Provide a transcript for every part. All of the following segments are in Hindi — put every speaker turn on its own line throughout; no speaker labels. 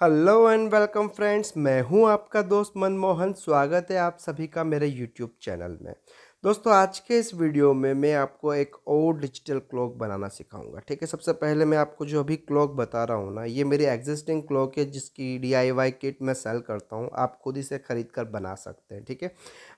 हेलो एंड वेलकम फ्रेंड्स मैं हूँ आपका दोस्त मनमोहन। स्वागत है आप सभी का मेरे यूट्यूब चैनल में। दोस्तों, आज के इस वीडियो में मैं आपको एक और डिजिटल क्लॉक बनाना सिखाऊँगा, ठीक है? सबसे पहले मैं आपको जो अभी क्लॉक बता रहा हूँ ना, ये मेरी एग्जिस्टिंग क्लॉक है जिसकी डीआईवाई किट मैं सेल करता हूँ। आप खुद इसे ख़रीद कर बना सकते हैं, ठीक है?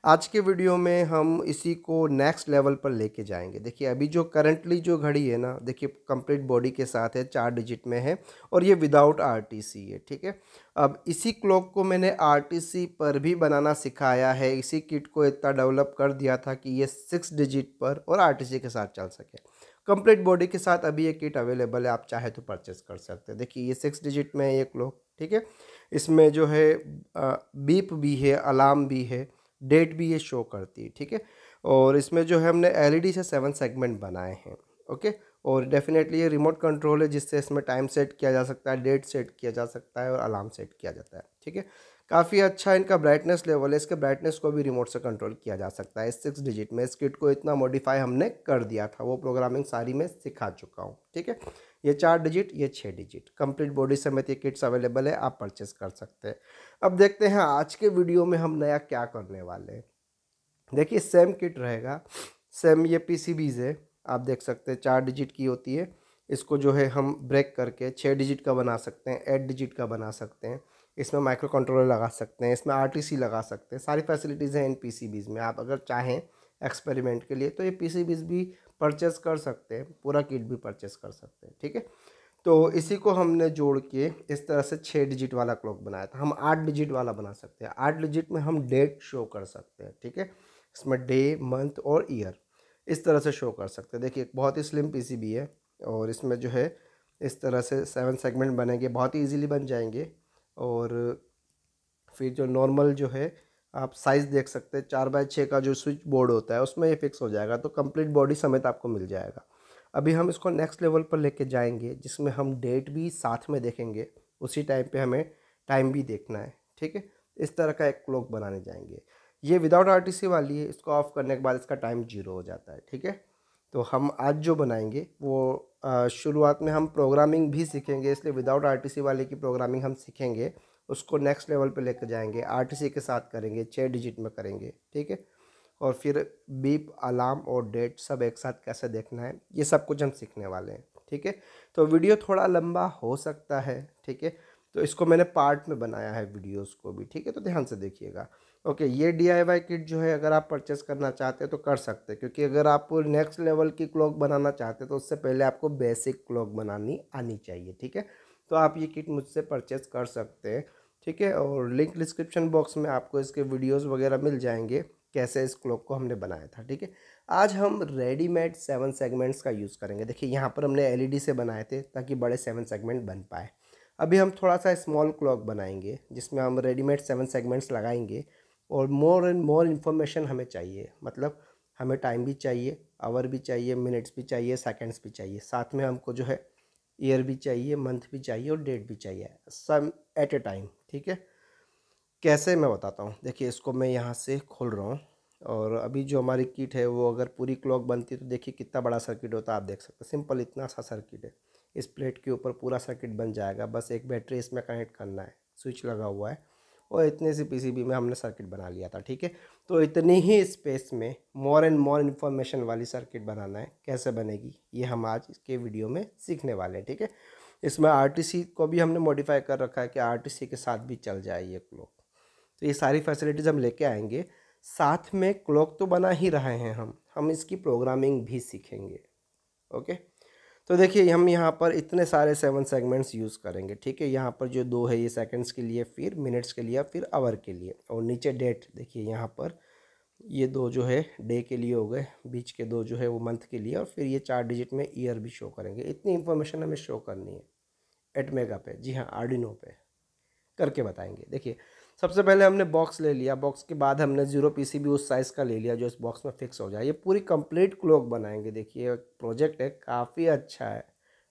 आज के वीडियो में हम इसी को नेक्स्ट लेवल पर लेके जाएँगे। देखिए, अभी जो करंटली जो घड़ी है ना, देखिए कंप्लीट बॉडी के साथ है, चार डिजिट में है और ये विदाउट आरटीसी है, ठीक है? अब इसी क्लॉक को मैंने आरटीसी पर भी बनाना सिखाया है। इसी किट को इतना डेवलप कर दिया था कि ये सिक्स डिजिट पर और आरटीसी के साथ चल सके। कंप्लीट बॉडी के साथ अभी ये किट अवेलेबल है, आप चाहे तो परचेस कर सकते हैं। देखिए, ये सिक्स डिजिट में है ये क्लॉक, ठीक है? इसमें जो है बीप भी है, अलार्म भी है, डेट भी ये शो करती है, ठीक है? और इसमें जो है हमने एलईडी से सेवन सेगमेंट बनाए हैं, ओके? और डेफिनेटली ये रिमोट कंट्रोल है, जिससे इसमें टाइम सेट किया जा सकता है डेट सेट किया जा सकता है और अलार्म सेट किया जाता है, ठीक है? काफ़ी अच्छा इनका ब्राइटनेस लेवल है, इसके ब्राइटनेस को भी रिमोट से कंट्रोल किया जा सकता है सिक्स डिजिट में। इस किट को इतना मॉडिफाई हमने कर दिया था, वो प्रोग्रामिंग सारी मैं सिखा चुका हूँ, ठीक है? ये चार डिजिट ये छः डिजिट कंप्लीट बॉडी समेत ये किट्स अवेलेबल है, आप परचेस कर सकते हैं। अब देखते हैं आज के वीडियो में हम नया क्या करने वाले हैं। देखिए सेम किट रहेगा सेम ये पी है। आप देख सकते हैं, चार डिजिट की होती है। इसको जो है हम ब्रेक करके छः डिजिट का बना सकते हैं एट डिजिट का बना सकते हैं। इसमें माइक्रो कंट्रोलर लगा सकते हैं, इसमें आरटीसी लगा सकते हैं। सारी फैसिलिटीज़ हैं इन पी में। आप अगर चाहें एक्सपेरिमेंट के लिए तो ये पी भी परचेस कर सकते हैं, पूरा किट भी परचेस कर सकते हैं, ठीक है? तो इसी को हमने जोड़ के इस तरह से छः डिजिट वाला क्लॉक बनाया था। हम आठ डिजिट वाला बना सकते हैं। आठ डिजिट में हम डेट शो कर सकते हैं, ठीक है? इसमें डे मंथ और ईयर इस तरह से शो कर सकते हैं। देखिए बहुत ही स्लिम पीसीबी है और इसमें जो है, इस तरह से सेवन सेगमेंट बनेंगे, बहुत ही ईजीली बन जाएँगे और फिर जो नॉर्मल जो है, आप साइज़ देख सकते हैं, चार बाय छः का जो स्विच बोर्ड होता है, उसमें ये फिक्स हो जाएगा तो कंप्लीट बॉडी समेत आपको मिल जाएगा। अभी हम इसको नेक्स्ट लेवल पर लेके जाएँगे, जिसमें हम डेट भी साथ में देखेंगे, उसी टाइम पे हमें टाइम भी देखना है, ठीक है? इस तरह का एक क्लॉक बनाने जाएँगे। ये विदाउट आरटीसी वाली है, इसको ऑफ़ करने के बाद इसका टाइम ज़ीरो हो जाता है, ठीक है? तो हम आज जो बनाएँगे, वो शुरुआत में हम प्रोग्रामिंग भी सीखेंगे, इसलिए विदाउट आरटीसी वाले की प्रोग्रामिंग हम सीखेंगे, उसको नेक्स्ट लेवल पे लेकर जाएँगे आर के साथ करेंगे छः डिजिट में करेंगे, ठीक है? और फिर बीप अलार्म और डेट सब एक साथ कैसे देखना है, ये सब कुछ हम सीखने वाले हैं, ठीक है? तो वीडियो थोड़ा लंबा हो सकता है, ठीक है? तो इसको मैंने पार्ट में बनाया है वीडियोस को भी, ठीक है? तो ध्यान से देखिएगा। ओके, ये डी किट जो है अगर आप परचेस करना चाहते हैं तो कर सकते हैं, क्योंकि अगर आप नेक्स्ट लेवल की क्लॉक बनाना चाहते हैं तो उससे पहले आपको बेसिक क्लॉक बनानी आनी चाहिए, ठीक है? तो आप ये किट मुझसे परचेस कर सकते हैं, ठीक है? और लिंक डिस्क्रिप्शन बॉक्स में आपको इसके वीडियोस वगैरह मिल जाएँगे, कैसे इस क्लॉक को हमने बनाया था, ठीक है? आज हम रेडीमेड सेवन सेगमेंट्स का यूज़ करेंगे। देखिए, यहाँ पर हमने एलईडी से बनाए थे ताकि बड़े सेवन सेगमेंट बन पाए। अभी हम थोड़ा सा स्मॉल क्लॉक बनाएँगे, जिसमें हम रेडीमेड सेवन सेगमेंट्स लगाएँगे। और मोर एंड मोर इन्फॉर्मेशन हमें चाहिए। मतलब हमें टाइम भी चाहिए आवर भी चाहिए मिनट्स भी चाहिए सेकेंड्स भी चाहिए। साथ में हमको जो है ईयर भी चाहिए मंथ भी चाहिए और डेट भी चाहिए। सब एट ए टाइम ठीक है? कैसे मैं बताता हूँ? देखिए, इसको मैं यहाँ से खोल रहा हूँ और अभी जो हमारी किट है, वो अगर पूरी क्लॉक बनती है तो देखिए कितना बड़ा सर्किट होता है, आप देख सकते हैं। सिंपल इतना सा सर्किट है। इस प्लेट के ऊपर पूरा सर्किट बन जाएगा। बस एक बैटरी इसमें कनेक्ट करना है। स्विच लगा हुआ है। और इतने सी पीसीबी में हमने सर्किट बना लिया था, ठीक है? तो इतनी ही स्पेस में मोर एंड मोर इन्फॉर्मेशन वाली सर्किट बनाना है, कैसे बनेगी, ये हम आज इसके वीडियो में सीखने वाले हैं, ठीक है? इसमें आरटीसी को भी हमने मॉडिफाई कर रखा है कि आरटीसी के साथ भी चल जाए ये क्लॉक तो ये सारी फैसिलिटीज़ हम लेके आएँगे। साथ में क्लॉक तो बना ही रहे हैं हम हम इसकी प्रोग्रामिंग भी सीखेंगे ओके तो देखिए, हम यहाँ पर इतने सारे सेवन सेगमेंट्स यूज़ करेंगे, ठीक है? यहाँ पर जो दो है, ये सेकंड्स के लिए, फिर मिनट्स के लिए, फिर आवर के लिए। और नीचे डेट देखिए, यहाँ पर ये दो जो है डे के लिए हो गए, बीच के दो जो है, वो मंथ के लिए, और फिर ये चार डिजिट में ईयर भी शो करेंगे। इतनी इन्फॉर्मेशन हमें शो करनी है। एट मेगा पे, जी हाँ आर्डिनो पे, करके बताएँगे। देखिए सबसे पहले हमने बॉक्स ले लिया। बॉक्स के बाद हमने ज़ीरो पी भी उस साइज़ का ले लिया जो इस बॉक्स में फिक्स हो जाए। ये पूरी कंप्लीट क्लॉक बनाएँगे। देखिए प्रोजेक्ट है, काफ़ी अच्छा है,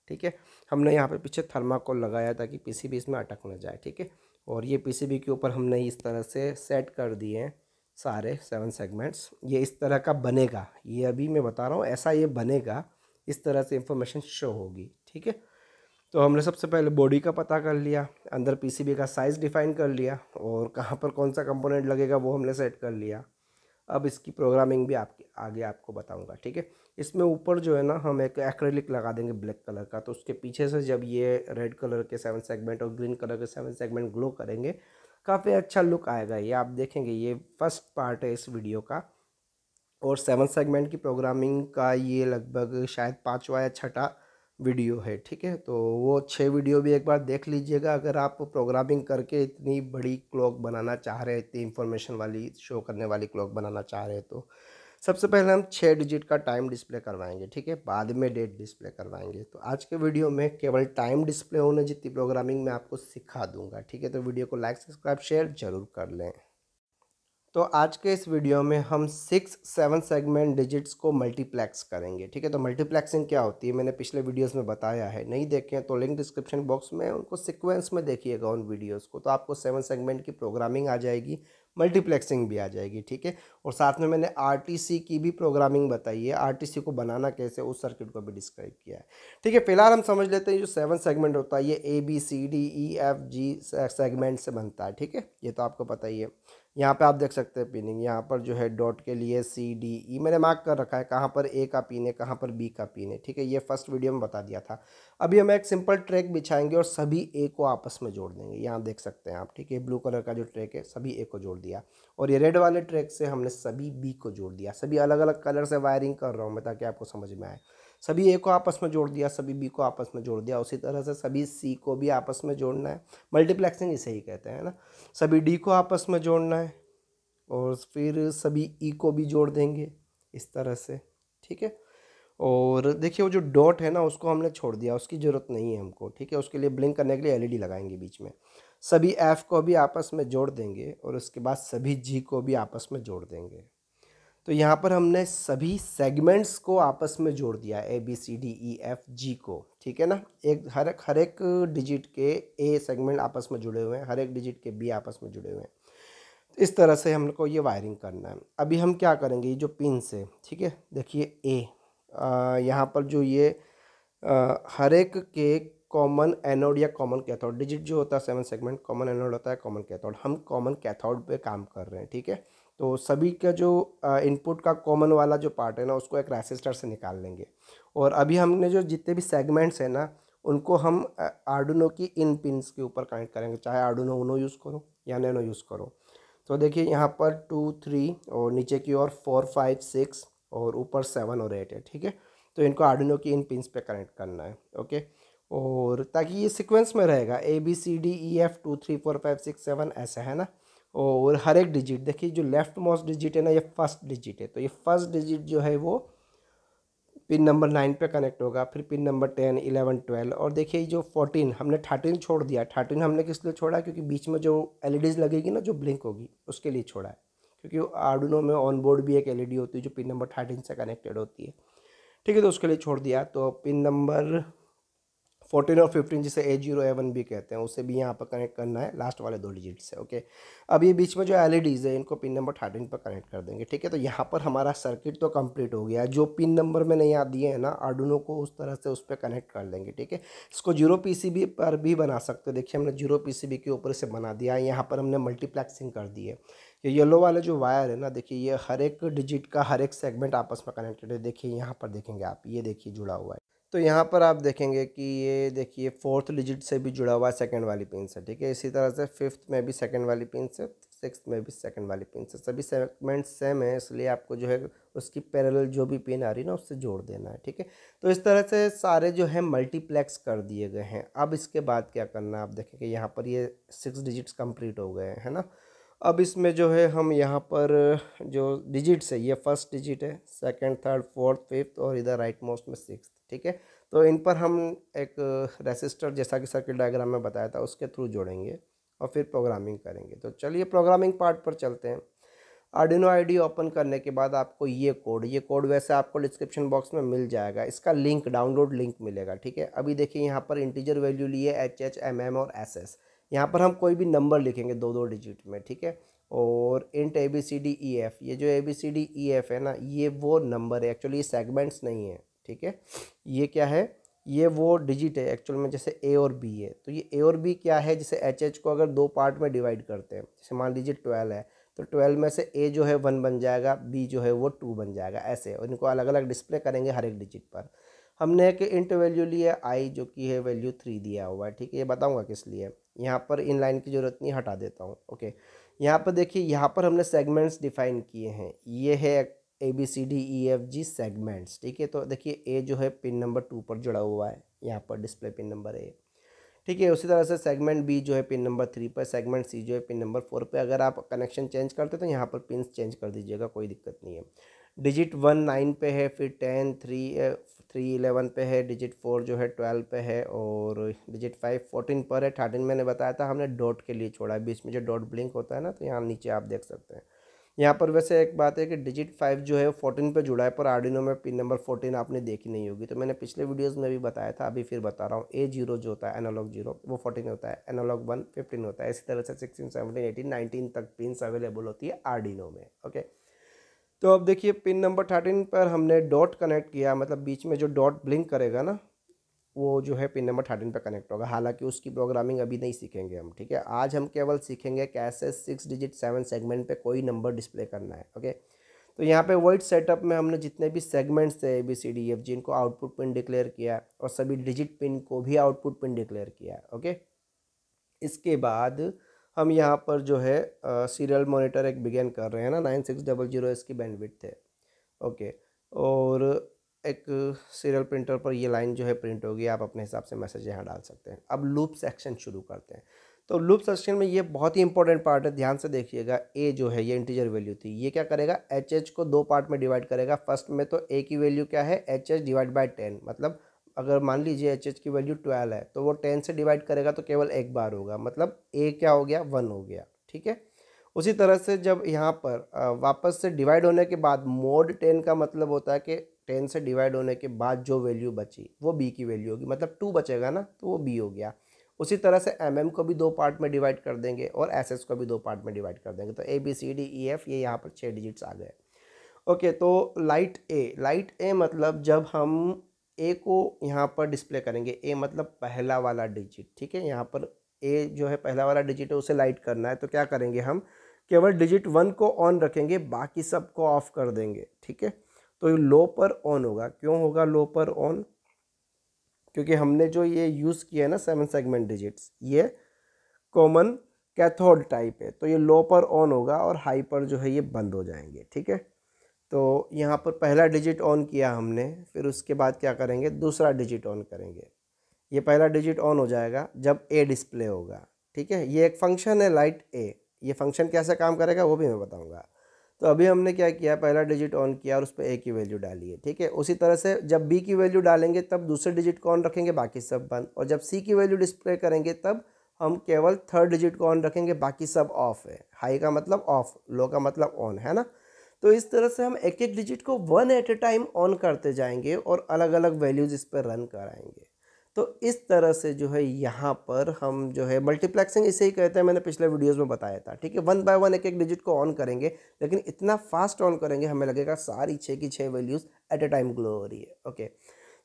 ठीक है? हमने यहाँ पे पीछे थर्माकोल लगाया ताकि पीसीबी इसमें अटक न जाए, ठीक है? और ये पीसीबी के ऊपर हमने इस तरह से सेट कर दिए हैं सारे सेवन सेगमेंट्स ये इस तरह का बनेगा। ये अभी मैं बता रहा हूँ, ऐसा ये बनेगा, इस तरह से इंफॉर्मेशन शो होगी, ठीक है? तो हमने सबसे पहले बॉडी का पता कर लिया, अंदर पीसीबी का साइज़ डिफाइन कर लिया और कहाँ पर कौन सा कंपोनेंट लगेगा वो हमने सेट कर लिया। अब इसकी प्रोग्रामिंग भी आपके, आगे आपको बताऊँगा, ठीक है? इसमें ऊपर जो है ना, हम एक एक्रेलिक लगा देंगे ब्लैक कलर का तो उसके पीछे से जब ये रेड कलर के सेवन सेगमेंट और ग्रीन कलर के सेवन सेगमेंट ग्लो करेंगे, काफ़ी अच्छा लुक आएगा ये। आप देखेंगे, ये फ़र्स्ट पार्ट है इस वीडियो का और सेवन सेगमेंट की प्रोग्रामिंग का ये लगभग शायद पाँचवा या छठा वीडियो है, ठीक है? तो वो छः वीडियो भी एक बार देख लीजिएगा। अगर आप प्रोग्रामिंग करके इतनी बड़ी क्लॉक बनाना चाह रहे हैं, इतनी इन्फॉर्मेशन वाली शो करने वाली क्लॉक बनाना चाह रहे हैं तो सबसे पहले हम छः डिजिट का टाइम डिस्प्ले करवाएँगे, ठीक है? बाद में डेट डिस्प्ले करवाएँगे। तो आज के वीडियो में केवल टाइम डिस्प्ले होने जितनी प्रोग्रामिंग मैं आपको सिखा दूँगा, ठीक है? तो वीडियो को लाइक सब्सक्राइब शेयर ज़रूर कर लें। तो आज के इस वीडियो में हम सिक्स सेवन सेगमेंट डिजिट्स को मल्टीप्लेक्स करेंगे, ठीक है? तो मल्टीप्लेक्सिंग क्या होती है? मैंने पिछले वीडियोस में बताया है, नहीं देखे तो लिंक डिस्क्रिप्शन बॉक्स में उनको सीक्वेंस में देखिएगा उन वीडियोस को तो आपको सेवन सेगमेंट की प्रोग्रामिंग आ जाएगी मल्टीप्लेक्सिंग भी आ जाएगी, ठीक है? और साथ में मैंने RTC की भी प्रोग्रामिंग बताई है RTC को बनाना कैसे, उस सर्किट को भी डिस्क्राइब किया है, ठीक है? फ़िलहाल हम समझ लेते हैं, जो सेवन सेगमेंट होता है, ये A B C D E F G segment से बनता है, ठीक है? ये तो आपको पता ही है। यहाँ पे आप देख सकते हैं पिनिंग यहाँ पर जो है डॉट के लिए सी डी ई मैंने मार्क कर रखा है कहाँ पर ए का पिन है, कहाँ पर बी का पिन है, ठीक है? ये फ़र्स्ट वीडियो में बता दिया था। अभी हम एक सिंपल ट्रैक बिछाएँगे और सभी ए को आपस में जोड़ देंगे। यहाँ देख सकते हैं आप, ठीक है? ब्लू कलर का जो ट्रैक है, सभी ए को जोड़ दिया और ये रेड वाले ट्रैक से हमने सभी बी को जोड़ दिया। सभी अलग अलग कलर से वायरिंग कर रहा हूँ मैं ताकि आपको समझ में आए। सभी ए को आपस में जोड़ दिया, सभी बी को आपस में जोड़ दिया। उसी तरह से सभी सी को भी आपस में जोड़ना है। मल्टीप्लेक्सिंग इसे ही कहते हैं ना। सभी डी को आपस में जोड़ना है और फिर सभी ई e को भी जोड़ देंगे इस तरह से, ठीक है? और देखिए वो जो डॉट है ना, उसको हमने छोड़ दिया, उसकी ज़रूरत नहीं है हमको, ठीक है? उसके लिए ब्लिंक करने के लिए एलईडी लगाएँगे बीच में। सभी एफ़ को भी आपस में जोड़ देंगे और उसके बाद सभी जी को भी आपस में जोड़ देंगे। तो यहाँ पर हमने सभी सेगमेंट्स को आपस में जोड़ दिया A B C D E F G को ठीक है ना? एक हर एक हर एक डिजिट के ए सेगमेंट आपस में जुड़े हुए हैं हर एक डिजिट के बी आपस में जुड़े हुए हैं। इस तरह से हम लोग को ये वायरिंग करना है। अभी हम क्या करेंगे ये जो पिन से ठीक है? देखिए ए यहाँ पर जो ये आ, हर एक के कॉमन एनोड या कॉमन कैथोड डिजिट जो होता है सेवन सेगमेंट कॉमन एनोड होता है कॉमन कैथोड हम कॉमन कैथोड पे काम कर रहे हैं ठीक है? तो सभी का जो इनपुट का कॉमन वाला जो पार्ट है ना, उसको एक रेसिस्टर से निकाल लेंगे। और अभी हमने जो जितने भी सेगमेंट्स हैं ना, उनको हम आर्डुनो की इन पिंस के ऊपर कनेक्ट करेंगे। चाहे आर्डुनो उनो यूज़ करो या नैनो यूज़ करो। तो देखिए यहाँ पर टू थ्री और नीचे की ओर फोर फाइव सिक्स और ऊपर सेवन और एट है, ठीक है? तो इनको आर्डिनो की इन पिंस पे कनेक्ट करना है ओके और ताकि ये सीक्वेंस में रहेगा। A B C D E F two three four five six seven ऐसा, है ना? और हर एक डिजिट देखिए जो लेफ़्ट मोस्ट डिजिट है ना, ये फ़र्स्ट डिजिट है। तो ये फ़र्स्ट डिजिट जो है वो पिन नंबर नाइन पे कनेक्ट होगा, फिर pin number ten eleven twelve और देखिए जो फोर्टीन हमने थर्टीन छोड़ दिया। थर्टीन हमने किस लिए छोड़ा? क्योंकि बीच में जो एल लगेगी ना, जो ब्लिंक होगी, उसके लिए छोड़ा है। क्योंकि आर्डुनो में ऑन बोर्ड भी एक एलईडी होती है, जो पिन नंबर थर्टीन से कनेक्टेड होती है। ठीक है तो उसके लिए छोड़ दिया। तो पिन नंबर फोर्टीन और फिफ्टीन जिसे ए ज़ीरो ए वन भी कहते हैं, उसे भी यहाँ पर कनेक्ट करना है लास्ट वाले दो डिजिट से ओके अब ये बीच में जो एल है, इनको पिन नंबर थर्टीन पर कनेक्ट कर देंगे, ठीक है? तो यहाँ पर हमारा सर्किट तो कंप्लीट हो गया जो पिन नंबर मैंने यहाँ दिए हैं ना आर्डुनो को उस तरह से उस पर कनेक्ट कर देंगे, ठीक है? इसको ज़ीरो पीसीबी पर भी बना सकते देखिए हमने ज़ीरो पीसीबी के ऊपर से बना दिया है, यहाँ पर हमने मल्टीप्लेक्सिंग कर दी है। ये येलो वाले जो वायर है ना, देखिए ये हर एक डिजिट का, हर एक सेगमेंट आपस में कनेक्टेड है, देखिए यहाँ पर देखेंगे आप, ये देखिए जुड़ा हुआ है। तो यहाँ पर आप देखेंगे कि ये देखिए फोर्थ डिजिट से भी जुड़ा हुआ है सेकंड वाली पिन से, ठीक है? इसी तरह से फिफ्थ में भी सेकंड वाली पिन से सिक्स में भी सेकंड वाली पिन से। सभी सेगमेंट सेम है, इसलिए आपको जो है उसकी पैरेलल जो भी पिन आ रही है ना, उससे जोड़ देना है, ठीक है? तो इस तरह से सारे जो है मल्टीप्लेक्स कर दिए गए हैं। अब इसके बाद क्या करना आप देखेंगे यहाँ पर ये सिक्स डिजिट्स कंप्लीट हो गए है ना? अब इसमें जो है हम यहाँ पर जो डिजिट्स है, ये फ़र्स्ट डिजिट है सेकेंड थर्ड फोर्थ फिफ्थ और इधर राइट मोस्ट में सिक्स ठीक है? तो इन पर हम एक रेसिस्टर जैसा कि सर्किट डायग्राम में बताया था, उसके थ्रू जोड़ेंगे और फिर प्रोग्रामिंग करेंगे। तो चलिए प्रोग्रामिंग पार्ट पर चलते हैं। आर्डिनो आईडी ओपन करने के बाद आपको ये कोड ये कोड वैसे आपको डिस्क्रिप्शन बॉक्स में मिल जाएगा। इसका लिंक डाउनलोड लिंक मिलेगा, ठीक है? अभी देखिए यहाँ पर इंटीजर वैल्यू लिए एच एच एम एम और एस एस यहाँ पर हम कोई भी नंबर लिखेंगे दो दो डिजिट में, ठीक है? और int A B C D E F ये जो A B C D E F है ना, ये वो नंबर है। एक्चुअली ये सेगमेंट्स नहीं है। ठीक है? ये क्या है? ये वो डिजिट है एक्चुअल में जैसे ए और बी है। तो ये ए और बी क्या है? जैसे एच एच को अगर दो पार्ट में डिवाइड करते हैं, जैसे मान लीजिए ट्वेल्व है तो ट्वेल्व में से ए जो है वन बन जाएगा बी जो है वो टू बन जाएगा, ऐसे। और इनको अलग अलग डिस्प्ले करेंगे हर एक डिजिट पर। हमने एक इंट वैल्यू लिया आई जो कि है वैल्यू थ्री दिया हुआ है, ठीक है? ये बताऊँगा किस लिए। यहाँ पर इन लाइन की ज़रूरत नहीं, हटा देता हूँ ओके यहाँ पर देखिए, यहाँ पर हमने सेगमेंट्स डिफाइन किए हैं। ये है A B C D E F G segments ठीक है? तो देखिए ए जो है पिन नंबर टू पर जुड़ा हुआ है, यहाँ पर डिस्प्ले पिन नंबर ए ठीक है, उसी तरह से सेगमेंट बी जो है पिन नंबर थ्री पर सेगमेंट सी जो है पिन नंबर फोर पर। अगर आप कनेक्शन चेंज करते तो यहाँ पर पिन चेंज कर दीजिएगा, कोई दिक्कत नहीं है। डिजिट वन नाइन पे है, फिर टेन थ्री थ्री इलेवन पे है डिजिट फोर जो है ट्वेल्व पे है, और डिजिट फाइव फोर्टीन पर है। थर्टीन मैंने बताया था, हमने डॉट के लिए छोड़ा है, बीच में जो डॉट ब्लिंक होता है ना तो यहाँ नीचे आप देख सकते हैं। यहाँ पर वैसे एक बात है कि डिजिट फाइव जो है फोर्टीन पे जुड़ा है, पर आर्डिनो में पिन नंबर फोर्टीन आपने देखी नहीं होगी। तो मैंने पिछले वीडियोस में भी बताया था, अभी फिर बता रहा हूँ। ए ज़ीरो जो होता है एनालॉग ज़ीरो वो फोर्टीन होता है एनालॉग वन फिफ्टीन होता है। इसी तरह से सिक्सटीन सेवनटीन एटीन नाइनटीन तक पिन्स अवेलेबल होती है आर्डिनो में ओके तो अब देखिए पिन नंबर थर्टीन पर हमने डॉट कनेक्ट किया मतलब बीच में जो डॉट ब्लिंक करेगा ना वो जो है पिन नंबर थर्टीन पर कनेक्ट होगा। हालाँकि उसकी प्रोग्रामिंग अभी नहीं सीखेंगे हम, ठीक है? आज हम केवल सीखेंगे कैसे सिक्स डिजिट सेवन सेगमेंट पे कोई नंबर डिस्प्ले करना है ओके तो यहाँ पे वर्ड सेटअप में हमने जितने भी सेगमेंट्स थे A B C D F जिनको आउटपुट पिन डिक्लेयर किया और सभी डिजिट पिन को भी आउटपुट पिन डिक्लेयर किया है ओके इसके बाद हम यहाँ पर जो है सीरियल मोनीटर एक बिगेन कर रहे हैं ना नाइन सिक्स डबल ज़ीरो इसकी बैंडविड्थ है ओके और एक सीरियल प्रिंटर पर ये लाइन जो है प्रिंट होगी, आप अपने हिसाब से मैसेज यहाँ डाल सकते हैं। अब लूप सेक्शन शुरू करते हैं। तो लूप सेक्शन में ये बहुत ही इंपॉर्टेंट पार्ट है, ध्यान से देखिएगा, ए जो है ये इंटीजर वैल्यू थी। ये क्या करेगा? एच एच को दो पार्ट में डिवाइड करेगा। फ़र्स्ट में तो ए की वैल्यू क्या है? H H divide by ten. मतलब अगर मान लीजिए एच एच की वैल्यू ट्वेल्व है तो वो टेन से डिवाइड करेगा तो केवल एक बार होगा। मतलब ए क्या हो गया? वन हो गया। ठीक है? उसी तरह से जब यहाँ पर वापस से डिवाइड होने के बाद मोड टेन का मतलब होता है कि टेन से डिवाइड होने के बाद जो वैल्यू बची, वो बी की वैल्यू होगी। मतलब टू बचेगा ना तो वो बी हो गया। उसी तरह से एम एम को भी दो पार्ट में डिवाइड कर देंगे और एस एस को भी दो पार्ट में डिवाइड कर देंगे। तो A B C D E F ये यहाँ पर छः डिजिट्स आ गए। ओके तो लाइट ए लाइट ए मतलब जब हम ए को यहाँ पर डिस्प्ले करेंगे ए मतलब पहला वाला डिजिट ठीक है? यहाँ पर ए जो है पहला वाला डिजिट है, उसे लाइट करना है। तो क्या करेंगे हम? केवल डिजिट वन को ऑन रखेंगे, बाकी सबको ऑफ़ कर देंगे, ठीक है? तो लो पर ऑन होगा। क्यों होगा लो पर ऑन क्योंकि हमने जो ये यूज़ किया है ना सेवन सेगमेंट डिजिट्स ये कॉमन कैथोड टाइप है। तो ये लो पर ऑन होगा और हाई पर जो है ये बंद हो जाएँगे, ठीक है? तो यहाँ पर पहला डिजिट ऑन किया हमने, फिर उसके बाद क्या करेंगे? दूसरा डिजिट ऑन करेंगे। ये पहला डिजिट ऑन हो जाएगा जब ए डिस्प्ले होगा, ठीक है? ये एक फ़ंक्शन है लाइट ए ये फ़ंक्शन कैसे काम करेगा वो भी मैं बताऊँगा। तो अभी हमने क्या किया, पहला डिजिट ऑन किया और उस पर ए की वैल्यू डाली है, ठीक है? उसी तरह से जब बी की वैल्यू डालेंगे तब दूसरे डिजिट को ऑन रखेंगे, बाकी सब बंद। और जब सी की वैल्यू डिस्प्ले करेंगे तब हम केवल थर्ड डिजिट को ऑन रखेंगे, बाकी सब ऑफ़ है। हाई का मतलब ऑफ़ लो का मतलब ऑन है ना? तो इस तरह से हम एक एक डिजिट को one at a time on करते जाएँगे और अलग अलग वैल्यूज़ इस पर रन कराएँगे। तो इस तरह से जो है यहाँ पर हम जो है मल्टीप्लेक्सिंग इसे ही कहते हैं, मैंने पिछले वीडियोस में बताया था, ठीक है? वन बाय वन एक एक डिजिट को ऑन करेंगे, लेकिन इतना फास्ट ऑन करेंगे, हमें लगेगा सारी छः की छः values at a time glow हो रही है ओके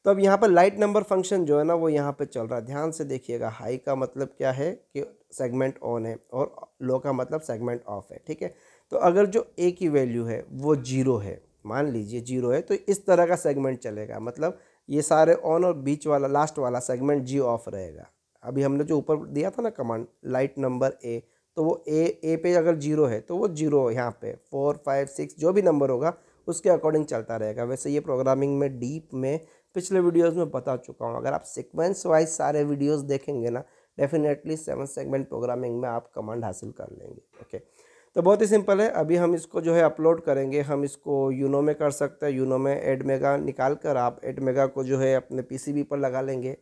तो अब यहाँ पर लाइट नंबर फ़ंक्शन जो है ना, वो यहाँ पर चल रहा है। ध्यान से देखिएगा हाई का मतलब क्या है कि सेगमेंट ऑन है और लो का मतलब सेगमेंट ऑफ़ है, ठीक है? तो अगर जो ए की वैल्यू है, वो ज़ीरो है, मान लीजिए ज़ीरो है तो इस तरह का सेगमेंट चलेगा मतलब ये सारे ऑन और बीच वाला लास्ट वाला सेगमेंट जी ऑफ़ रहेगा। अभी हमने जो ऊपर दिया था ना कमांड लाइट नंबर ए तो वो ए ए पे अगर ज़ीरो है तो वो ज़ीरो यहाँ पे। फोर फाइव सिक्स जो भी नंबर होगा, उसके अकॉर्डिंग चलता रहेगा। वैसे ये प्रोग्रामिंग में डीप में पिछले वीडियोस में बता चुका हूँ। अगर आप सिक्वेंस वाइज सारे वीडियोस देखेंगे ना डेफिनेटली सेवन सेगमेंट प्रोग्रामिंग में आप कमांड हासिल कर लेंगे ओके तो बहुत ही सिंपल है। अभी हम इसको जो है अपलोड करेंगे। हम इसको यूनो में कर सकते हैं। यूनो में एड मेगा निकाल कर आप एड मेगा को जो है अपने पीसीबी पर लगा लेंगे।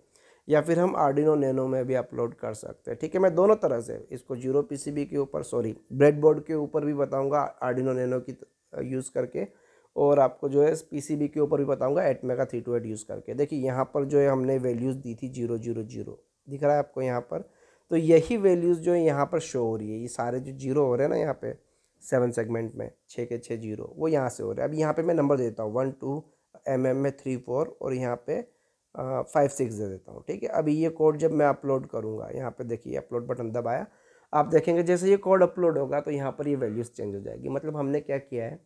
या फिर हम आर्डिनो नैनो में भी अपलोड कर सकते हैं। ठीक है, मैं दोनों तरह से इसको ज़ीरो पीसीबी के ऊपर, सॉरी, ब्रेडबोर्ड के ऊपर भी बताऊँगा, आर्डिनो नैनो की यूज़ करके। और आपको जो है पीसीबी के ऊपर भी बताऊँगा eight mega three two use करके। देखिए, यहाँ पर जो है हमने वैल्यूज़ दी थी ज़ीरो ज़ीरो ज़ीरो। दिख रहा है आपको यहाँ पर? तो यही वैल्यूज़ जो है यहाँ पर शो हो रही है। ये सारे जो ज़ीरो हो रहे हैं ना यहाँ पे सेवन सेगमेंट में छः के छः ज़ीरो वो यहाँ से हो रहे हैं। अब यहाँ पे मैं नंबर देता हूँ वन टू एम एम में थ्री फोर और यहाँ पे फाइव सिक्स दे देता हूँ, ठीक है? अभी ये कोड जब मैं अपलोड करूँगा, यहाँ पे देखिए अपलोड बटन दबाया, आप देखेंगे जैसे ये कोड अपलोड होगा तो यहाँ पर ये वैल्यूज़ चेंज हो जाएगी। मतलब हमने क्या किया है?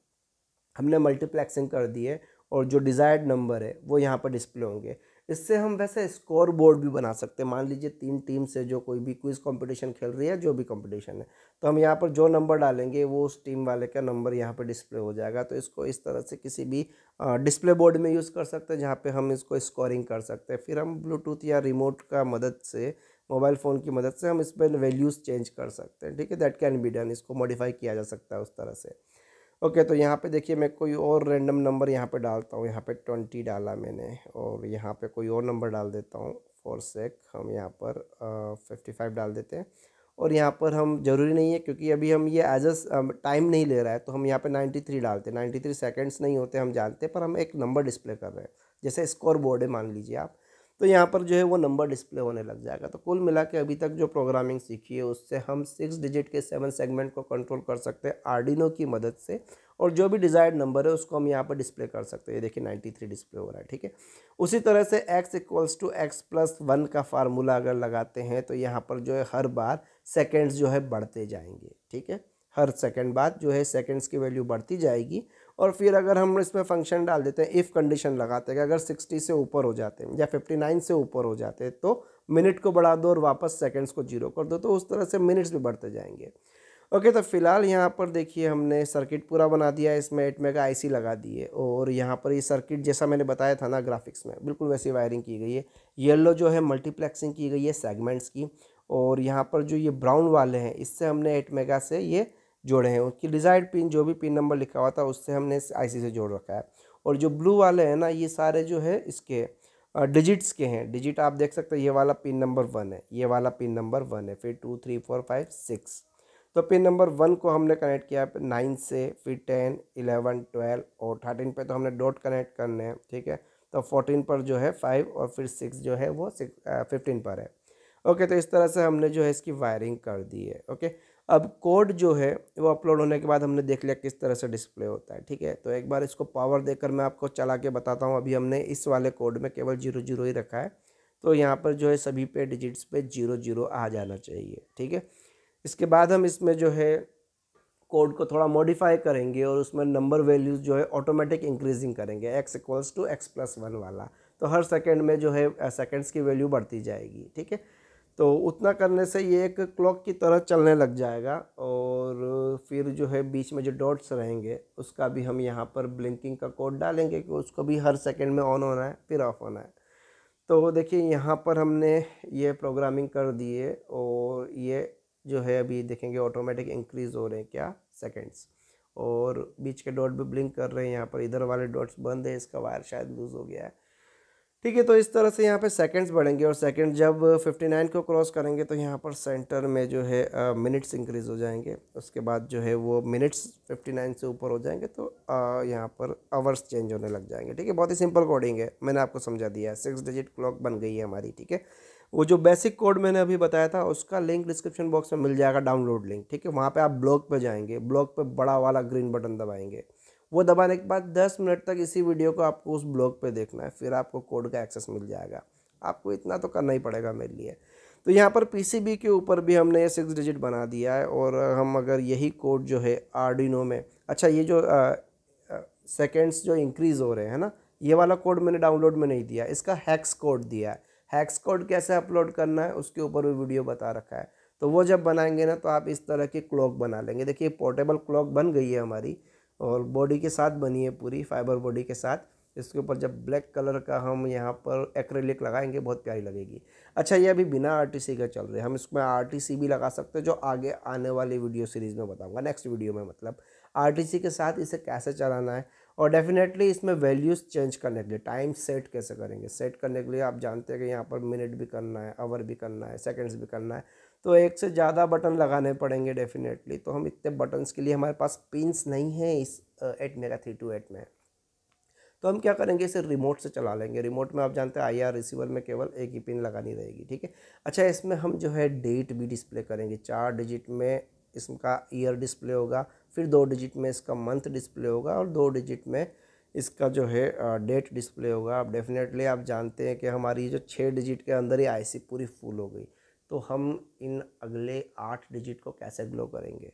हमने मल्टीप्लेक्सिंग कर दी है और जो डिज़ायर्ड नंबर है, वो यहाँ पर डिस्प्ले होंगे। इससे हम वैसे स्कोर बोर्ड भी बना सकते हैं। मान लीजिए तीन टीम से जो कोई भी क्विज़ कंपटीशन खेल रही है, जो भी कंपटीशन है तो हम यहाँ पर जो नंबर डालेंगे, वो उस टीम वाले का नंबर यहाँ पर डिस्प्ले हो जाएगा। तो इसको इस तरह से किसी भी डिस्प्ले बोर्ड में यूज़ कर सकते हैं, जहाँ पर हम इसको स्कोरिंग कर सकते हैं। फिर हम ब्लूटूथ या रिमोट का मदद से मोबाइल फ़ोन की मदद से हम इस पर वैल्यूज़ चेंज कर सकते हैं। ठीक है? दैट कैन बी डन इसको मॉडिफाई किया जा सकता है उस तरह से। ओके तो यहाँ पे देखिए मैं कोई और रैंडम नंबर यहाँ पे डालता हूँ। यहाँ पे ट्वेंटी डाला मैंने और यहाँ पे कोई और नंबर डाल देता हूँ। फॉर सेक हम यहाँ पर फिफ्टी फाइव डाल देते हैं। और यहाँ पर हम, ज़रूरी नहीं है क्योंकि अभी हम ये एज अ टाइम नहीं ले रहा है तो हम यहाँ पे नाइन्टी थ्री डालते हैं। नाइन्टी सेकेंड्स नहीं होते, हम जानते पर हम एक नंबर डिस्प्ले कर रहे हैं। जैसे स्कोर बोर्ड है, मान लीजिए आप। तो यहाँ पर जो है वो नंबर डिस्प्ले होने लग जाएगा। तो कुल मिला के अभी तक जो प्रोग्रामिंग सीखी है, उससे हम सिक्स डिजिट के सेवन सेगमेंट को कंट्रोल कर सकते हैं आर्डिनो की मदद से और जो भी डिज़ायर्ड नंबर है, उसको हम यहाँ पर डिस्प्ले कर सकते हैं। ये देखिए नाइन्टी थ्री डिस्प्ले हो रहा है, ठीक है? उसी तरह से x equals to x plus one का फार्मूला अगर लगाते हैं तो यहाँ पर जो है हर बार सेकेंड्स जो है बढ़ते जाएँगे, ठीक है? हर सेकेंड बाद जो है सेकेंड्स की वैल्यू बढ़ती जाएगी और फिर अगर हम इसमें फ़ंक्शन डाल देते हैं इफ़ कंडीशन लगाते हैं, कि अगर सिक्सटी से ऊपर हो जाते हैं या फिफ्टी नाइन से ऊपर हो जाते हैं तो मिनट को बढ़ा दो और वापस सेकेंड्स को ज़ीरो कर दो तो उस तरह से मिनट्स भी बढ़ते जाएँगे। ओके तो फ़िलहाल यहाँ पर देखिए हमने सर्किट पूरा बना दिया है, इसमें एट मेगा आईसी लगा दी है, और यहाँ पर ये सर्किट जैसा मैंने बताया था ना ग्राफिक्स में, बिल्कुल वैसी वायरिंग की गई है। येलो जो है मल्टीप्लेक्सिंग की गई है सेगमेंट्स की, और यहाँ पर जो ये ब्राउन वाले हैं, इससे हमने एट मेगा से ये जोड़े हैं। उसकी डिज़ाइड पिन, जो भी पिन नंबर लिखा हुआ था, उससे हमने आईसी से जोड़ रखा है। और जो ब्लू वाले हैं ना, ये सारे जो है इसके डिजिट्स के हैं। डिजिट आप देख सकते हैं, ये वाला पिन नंबर वन है। ये वाला पिन नंबर वन है। फिर two three four five six तो पिन नंबर वन को हमने कनेक्ट किया नाइन से, फिर टेन इलेवन ट्वेल्व और थर्टीन पे तो हमने डॉट कनेक्ट करने हैं, ठीक है? तो फोर्टीन पर जो है फाइव और फिर सिक्स जो है वो सिक्स फिफ्टीन पर है। ओके तो इस तरह से हमने जो है इसकी वायरिंग कर दी है, ओके? अब कोड जो है, वो अपलोड होने के बाद हमने देख लिया किस तरह से डिस्प्ले होता है, ठीक है? तो एक बार इसको पावर देकर मैं आपको चला के बताता हूँ, अभी हमने इस वाले कोड में केवल ज़ीरो ज़ीरो ही रखा है तो यहाँ पर जो है सभी पे डिजिट्स पे ज़ीरो ज़ीरो आ जाना चाहिए, ठीक है? इसके बाद हम इसमें जो है कोड को थोड़ा मॉडिफाई करेंगे और उसमें नंबर वैल्यूज़ जो है ऑटोमेटिक इंक्रीजिंग करेंगे x equals to x plus one वाला तो हर सेकेंड में जो है सेकेंड्स की वैल्यू बढ़ती जाएगी, ठीक है? तो उतना करने से ये एक क्लॉक की तरह चलने लग जाएगा और फिर जो है बीच में जो डॉट्स रहेंगे, उसका भी हम यहाँ पर ब्लिंकिंग का कोड डालेंगे कि उसको भी हर सेकंड में ऑन होना है, फिर ऑफ़ होना है। तो देखिए यहाँ पर हमने ये प्रोग्रामिंग कर दिए और ये जो है अभी देखेंगे ऑटोमेटिक इंक्रीज़ हो रहे हैं क्या सेकेंड्स। और बीच के डॉट भी ब्लिंक कर रहे हैं, यहाँ पर इधर वाले डॉट्स बंद है, इसका वायर शायद लूज़ हो गया है। ठीक है तो इस तरह से यहाँ पे सेकंड्स बढ़ेंगे और सेकंड जब 59 को क्रॉस करेंगे तो यहाँ पर सेंटर में जो है मिनट्स इंक्रीज़ हो जाएँगे। उसके बाद जो है वो मिनट्स 59 से ऊपर हो जाएँगे तो यहाँ पर आवर्स चेंज होने लग जाएँगे। ठीक है, बहुत ही सिंपल कोडिंग है, मैंने आपको समझा दिया है। सिक्स डिजिट क्लॉक बन गई है हमारी, ठीक है। वो जो बेसिक कोड मैंने अभी बताया था, उसका लिंक डिस्क्रिप्शन बॉक्स में मिल जाएगा डाउनलोड लिंक ठीक है। वहाँ पर आप ब्लॉग पर जाएँगे ब्लॉग पर बड़ा वाला ग्रीन बटन दबाएँगे। वो दबाने के बाद दस मिनट तक इसी वीडियो को आपको उस ब्लॉग पे देखना है, फिर आपको कोड का एक्सेस मिल जाएगा। आपको इतना तो करना ही पड़ेगा मेरे लिए। तो यहाँ पर पीसीबी के ऊपर भी हमने ये सिक्स डिजिट बना दिया है और हम अगर यही कोड जो है आर्डिनो में अच्छा ये जो सेकेंड्स जो इंक्रीज़ हो रहे हैं ना? ये वाला कोड मैंने डाउनलोड में नहीं दिया, इसका हैक्स कोड दिया है। हैक्स कोड कैसे अपलोड करना है, उसके ऊपर भी वीडियो बता रखा है। तो वो जब बनाएँगे ना तो आप इस तरह की क्लॉक बना लेंगे। देखिए पोर्टेबल क्लॉक बन गई है हमारी। और बॉडी के साथ बनी है पूरी फाइबर बॉडी के साथ। इसके ऊपर जब ब्लैक कलर का हम यहाँ पर एक्रेलिक लगाएँगे, बहुत प्यारी लगेगी। अच्छा ये अभी बिना आर का चल रहे हैं। हम इसमें आरटीसी भी लगा सकते हैं, जो आगे आने वाली वीडियो सीरीज़ में बताऊँगा। नेक्स्ट वीडियो में मतलब आरटीसी के साथ इसे कैसे चलाना है और डेफिनेटली इसमें वैल्यूज़ चेंज करने के लिए टाइम सेट कैसे करेंगे। सेट करने के लिए आप जानते हैं कि यहाँ पर मिनट भी करना है आवर भी करना है सेकेंड्स भी करना है। तो एक से ज़्यादा बटन लगाने पड़ेंगे डेफिनेटली। तो हम इतने बटन्स के लिए हमारे पास पिंस नहीं है इस at mega three two eight में। तो हम क्या करेंगे, इसे रिमोट से चला लेंगे। रिमोट में आप जानते हैं आईआर रिसीवर में केवल एक ही पिन लगानी रहेगी, ठीक है? अच्छा इसमें हम जो है डेट भी डिस्प्ले करेंगे। चार डिजिट में इसका ईयर डिस्प्ले होगा, फिर दो डिजिट में इसका मंथ डिस्प्ले होगा और दो डिजिट में इसका जो है डेट डिस्प्ले होगा। आप डेफिनेटली आप जानते हैं कि हमारी जो छः डिजिट के अंदर ही आईसी पूरी फुल हो गई। तो हम इन अगले आठ डिजिट को कैसे ग्लो करेंगे?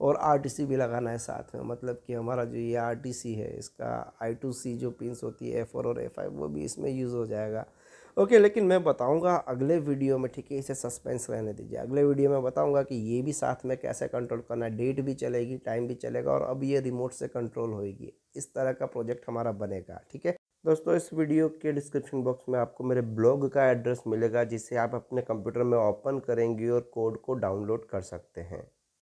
और आरटीसी भी लगाना है साथ में मतलब कि हमारा जो ये आरटीसी है, इसका आई टू सी जो पिंस होती है एफ़ और एफ़ वो भी इसमें यूज़ हो जाएगा। ओके लेकिन मैं बताऊँगा, अगले वीडियो में, ठीक है, इसे सस्पेंस रहने दीजिए। अगले वीडियो में बताऊँगा कि ये भी साथ में कैसे कंट्रोल करना है। डेट भी चलेगी टाइम भी चलेगा, और अब ये रिमोट से कंट्रोल होएगी। इस तरह का प्रोजेक्ट हमारा बनेगा, ठीक है? दोस्तों, इस वीडियो के डिस्क्रिप्शन बॉक्स में आपको मेरे ब्लॉग का एड्रेस मिलेगा, जिसे आप अपने कंप्यूटर में ओपन करेंगे और कोड को डाउनलोड कर सकते हैं।